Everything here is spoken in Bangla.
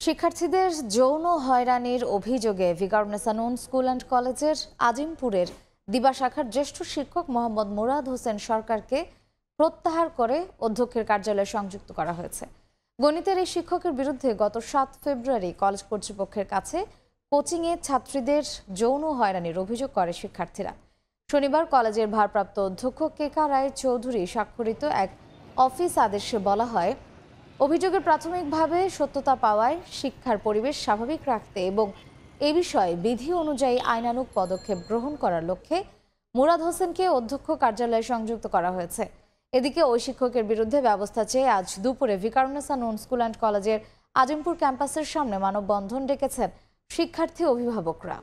শিক্ষার্থীদের যৌন হয়রানির অভিযোগে ভিকারুনেসা নুন স্কুল অ্যান্ড কলেজের আজিমপুরের দিবা শাখার জ্যেষ্ঠ শিক্ষক মোহাম্মদ মুরাদ হোসেন সরকারকে প্রত্যাহার করে অধ্যক্ষের কার্যালয়ে সংযুক্ত করা হয়েছে। গণিতের এই শিক্ষকের বিরুদ্ধে গত সাত ফেব্রুয়ারি কলেজ কর্তৃপক্ষের কাছে কোচিংয়ে ছাত্রীদের যৌন হয়রানির অভিযোগ করে শিক্ষার্থীরা। শনিবার কলেজের ভারপ্রাপ্ত অধ্যক্ষ কেকা রায় চৌধুরী স্বাক্ষরিত এক অফিস আদেশে বলা হয় অভিযোগের প্রাথমিকভাবে সত্যতা পাওয়ায় শিক্ষার পরিবেশ স্বাভাবিক রাখতে এবং এ বিষয়ে বিধি অনুযায়ী আইনানুগ পদক্ষেপ গ্রহণ করার লক্ষ্যে মুরাদ হোসেনকে অধ্যক্ষ কার্যালয়ে সংযুক্ত করা হয়েছে। এদিকে ওই শিক্ষকের বিরুদ্ধে ব্যবস্থা চেয়ে আজ দুপুরে ভিকারুনেসা নুন স্কুল অ্যান্ড কলেজের আজিমপুর ক্যাম্পাসের সামনে মানববন্ধন ডেকেছেন শিক্ষার্থী অভিভাবকরা।